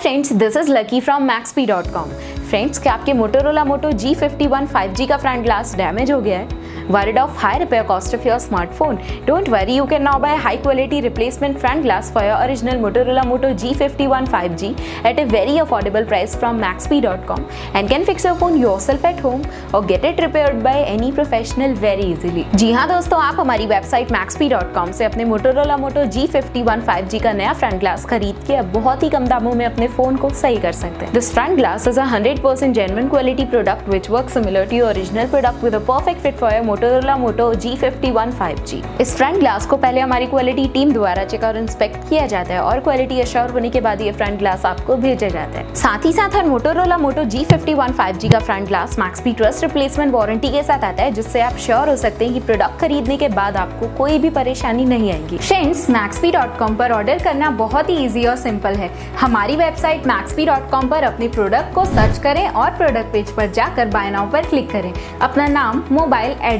Friends this is Lucky from MaxP dot com friends क्या आपके Motorola Moto G51 5G का front glass damage हो गया है? Worried of high repair cost of your smartphone? Don't worry, you can now buy high quality replacement front glass for your original Motorola Moto G51 5G at a very affordable price from maxp.com and can fix your phone yourself at home or get it repaired by any professional very easily. जी हाँ दोस्तों आप हमारी website maxp.com से अपने Motorola Moto G51 5G का नया front glass खरीद के अब बहुत ही कम दामों में अपने फ़ोन को सही कर सकते हैं this front glass is a 100% genuine quality product which works similar to your original product with a perfect fit for your Motorola Moto G51 5G इस फ्रंट ग्लास को पहले हमारी क्वालिटी टीम द्वारा चेक और इंस्पेक्ट किया जाता है और क्वालिटी अश्योर होने के बाद ये फ्रंट ग्लास आपको भेजा जाता है। साथ ही साथ हर मोटोरोला मोटो G51 5G का front glass Max P trust replacement warranty के साथ आता है, जिससे आप श्योर हो सकते हैं कि प्रोडक्ट खरीदने के बाद आपको कोई भी परेशानी नहीं आएगी। फ्रेंड्स मैक्सपी.com पर ऑर्डर करना बहुत ही इजी और सिंपल है। हमारी वेबसाइट मैक्सपी.com पर अपने प्रोडक्ट को सर्च करें और प्रोडक्ट पेज पर जाकर बाय नाउ पर क्लिक करें। अपना नाम मोबाइल एड्रेस